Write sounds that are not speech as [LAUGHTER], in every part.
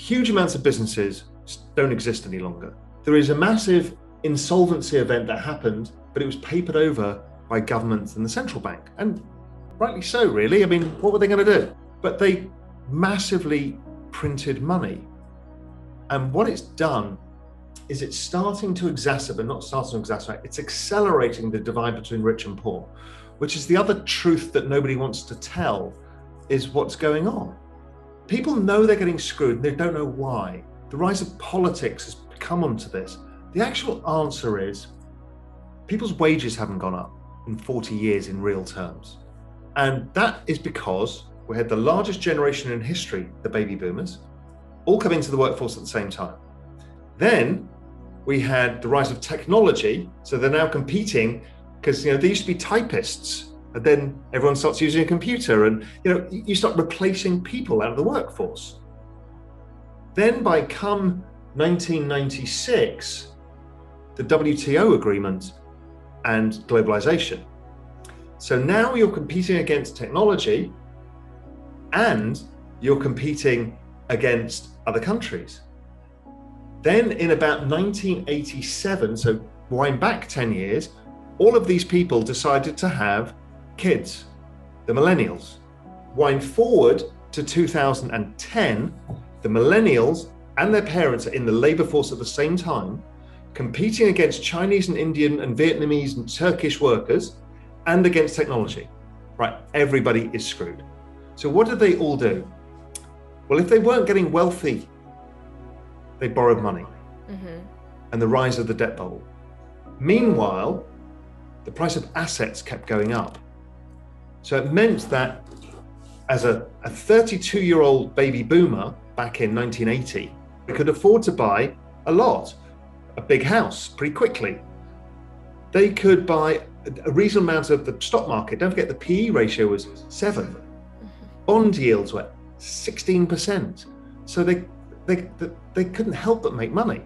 huge amounts of businesses don't exist any longer. There is a massive insolvency event that happened, but it was papered over by governments and the central bank. And rightly so, really. I mean, what were they going to do? But they massively printed money. And what it's done is it's starting to exacerbate, not starting to exacerbate, it's accelerating the divide between rich and poor, which is the other truth that nobody wants to tell is what's going on. People know they're getting screwed, and they don't know why. The rise of politics has come onto this. The actual answer is people's wages haven't gone up in 40 years in real terms. And that is because we had the largest generation in history, the baby boomers, all come into the workforce at the same time. Then we had the rise of technology. So they're now competing because you know they used to be typists, and then everyone starts using a computer, and you know you start replacing people out of the workforce. Then by come 1996, the WTO agreement and globalization. So now you're competing against technology and you're competing against other countries. Then in about 1987, so wind back 10 years, all of these people decided to have kids, the millennials. Wind forward to 2010, the millennials and their parents are in the labor force at the same time, competing against Chinese and Indian and Vietnamese and Turkish workers and against technology. Right, everybody is screwed. So, what did they all do? Well, if they weren't getting wealthy they borrowed money mm-hmm. and the rise of the debt bubble. Meanwhile, the price of assets kept going up. So it meant that as a a 32 year old baby boomer back in 1980, we could afford to buy a lot, a big house pretty quickly. They could buy a reasonable amount of the stock market. Don't forget the PE ratio was 7 mm-hmm. [LAUGHS] Bond yields were 16%. So they they, they, they couldn't help but make money.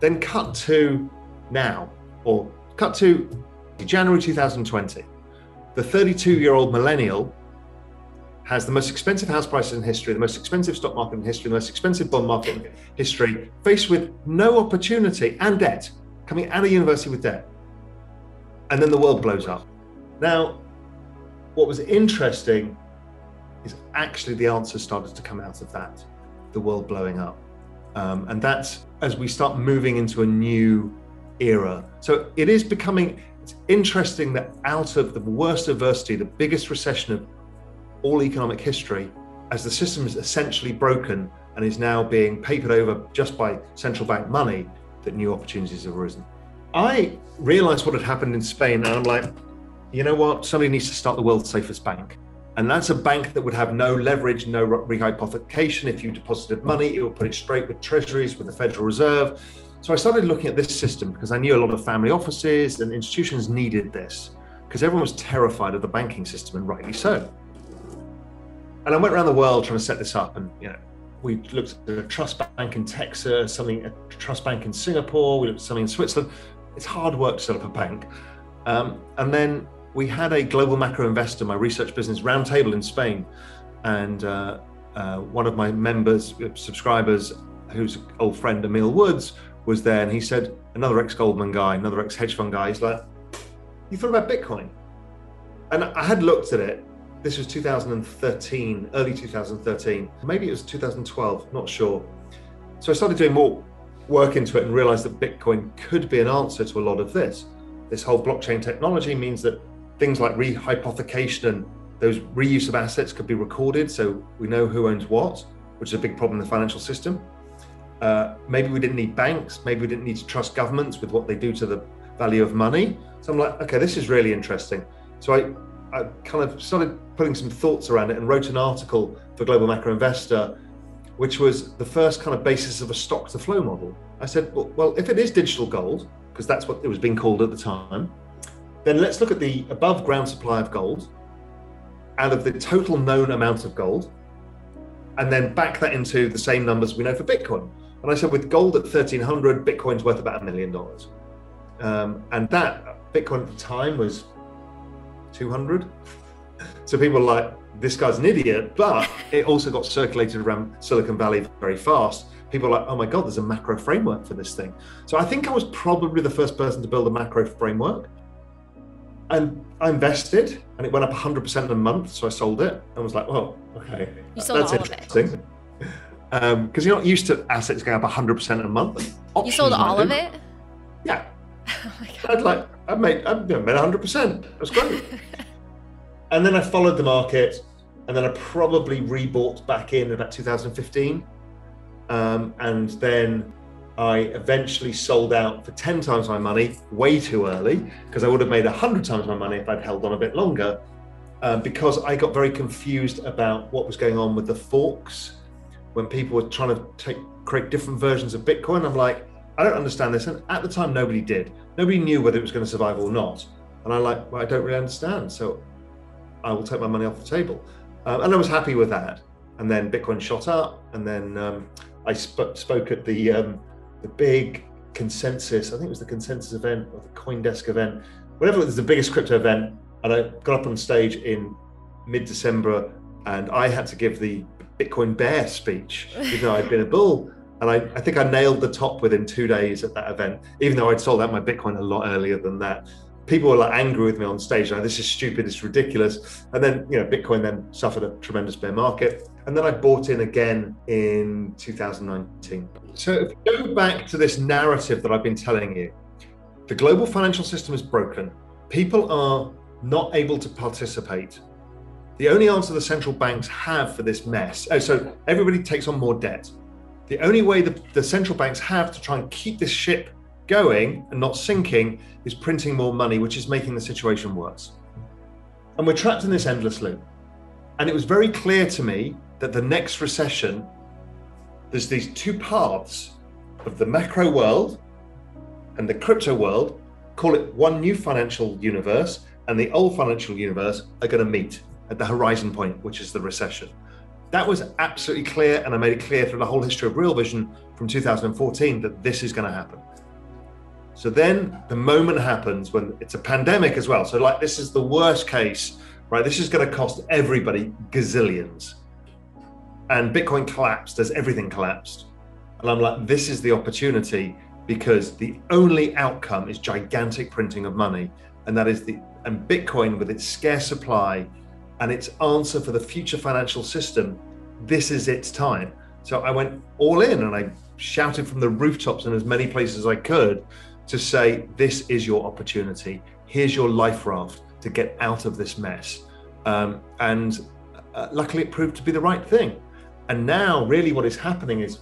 Then cut to now, or cut to January 2020. The 32 year old millennial has the most expensive house prices in history, the most expensive stock market in history, the most expensive bond market in history, faced with no opportunity and debt, coming out of university with debt. And then the world blows up. Now, what was interesting is actually the answer started to come out of that the world blowing up. Um, and that's as we start moving into a new era. So it is becoming it's interesting that out of the worst adversity, the biggest recession of all economic history, as the system is essentially broken and is now being papered over just by central bank money, that new opportunities have arisen. I realized what had happened in Spain, and I'm like, you know what? Somebody needs to start the world's safest bank. And that's a bank that would have no leverage, no rehypothecation. If you deposited money, it would put it straight with treasuries, with the Federal Reserve. So I started looking at this system because I knew a lot of family offices and institutions needed this because everyone was terrified of the banking system, and rightly so. And I went around the world trying to set this up, and you know, we looked at a trust bank in Texas, something a trust bank in Singapore, we looked at something in Switzerland. It's hard work to set up a bank. Um, and then we had a global macro investor, my research business roundtable in Spain, and uh, uh, one of my members, subscribers, who's old friend Emil Woods, was there, and he said, another ex Goldman guy, another ex hedge fund guy, he's like, "You thought about Bitcoin?" And I had looked at it. This was 2013, early 2013, maybe it was 2012, not sure. So I started doing more work into it and realized that Bitcoin could be an answer to a lot of this. This whole blockchain technology means that things like rehypothecation and those reuse of assets could be recorded so we know who owns what, which is a big problem in the financial system. Uh, maybe we didn't need banks, maybe we didn't need to trust governments with what they do to the value of money. So I'm like, okay, this is really interesting. So I, I kind of started putting some thoughts around it and wrote an article for Global Macro Investor, which was the first kind of basis of a stock to flow model. I said, well, well if it is digital gold, because that's what it was being called at the time, then let's look at the above ground supply of gold out of the total known amount of gold, and then back that into the same numbers we know for Bitcoin. And I said, with gold at 1300, Bitcoin's worth about a million dollars. Um, and that Bitcoin at the time was 200. So people were like, this guy's an idiot, but it also got circulated around Silicon Valley very fast. People are like, oh my God, there's a macro framework for this thing. So I think I was probably the first person to build a macro framework. And I invested and it went up 100% in a month. So I sold it and was like, well, okay. You sold that's all interesting. Of it. Because um, you're not used to assets going up 100% a month. you sold all of it? Yeah. [LAUGHS] Oh I'd like, I made, I made 100%. That's great. [LAUGHS] and then I followed the market and then I probably rebought back in about 2015. Um, and then I eventually sold out for 10 times my money way too early because I would have made 100 times my money if I'd held on a bit longer. Um, because I got very confused about what was going on with the forks when people were trying to take create different versions of Bitcoin. I'm like, I don't understand this. And at the time, nobody did. Nobody knew whether it was going to survive or not. And I'm like, well, I don't really understand. So I will take my money off the table. Um, and I was happy with that. And then Bitcoin shot up. And then um, I sp- spoke at the um, the big consensus. I think it was the consensus event or the CoinDesk event, whatever. It was the biggest crypto event. And I got up on stage in mid December, and I had to give the Bitcoin bear speech, even though I'd been a bull. And I, I, think I nailed the top within two days at that event, even though I'd sold out my Bitcoin a lot earlier than that people were like angry with me on stage. Like, this is stupid. It's ridiculous. And then, you know, Bitcoin then suffered a tremendous bear market. And then I bought in again in 2019. So if you go back to this narrative that I've been telling you, the global financial system is broken. People are not able to participate. The only answer the central banks have for this mess, oh, so everybody takes on more debt. The only way the, the central banks have to try and keep this ship going and not sinking is printing more money, which is making the situation worse. And we're trapped in this endless loop. And it was very clear to me that the next recession, there's these two paths of the macro world and the crypto world, call it one new financial universe, and the old financial universe are going to meet at the horizon point, which is the recession. That was absolutely clear, and I made it clear through the whole history of Real Vision from 2014 that this is going to happen. So then the moment happens when it's a pandemic as well. So, like, this is the worst case, right? This is going to cost everybody gazillions. And Bitcoin collapsed as everything collapsed. And I'm like, this is the opportunity because the only outcome is gigantic printing of money. And that is the, and Bitcoin with its scarce supply and its answer for the future financial system, this is its time. So I went all in and I shouted from the rooftops in as many places as I could to say, this is your opportunity. Here's your life raft to get out of this mess. Um, and uh, luckily, it proved to be the right thing. And now, really, what is happening is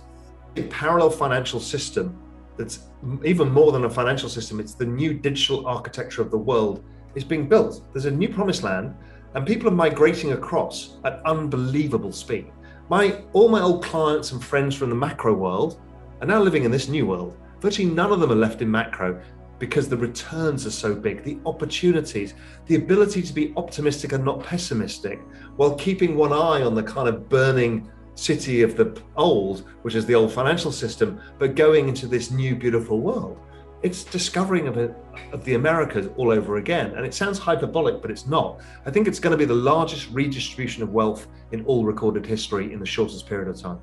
a parallel financial system that's even more than a financial system, it's the new digital architecture of the world is being built. There's a new promised land, and people are migrating across at unbelievable speed. My all my old clients and friends from the macro world are now living in this new world Virtually none of them are left in macro because the returns are so big, the opportunities, the ability to be optimistic and not pessimistic, while keeping one eye on the kind of burning city of the old, which is the old financial system, but going into this new beautiful world. It's discovering of it of the Americas all over again. And it sounds hyperbolic, but it's not. I think it's going to be the largest redistribution of wealth in all recorded history in the shortest period of time.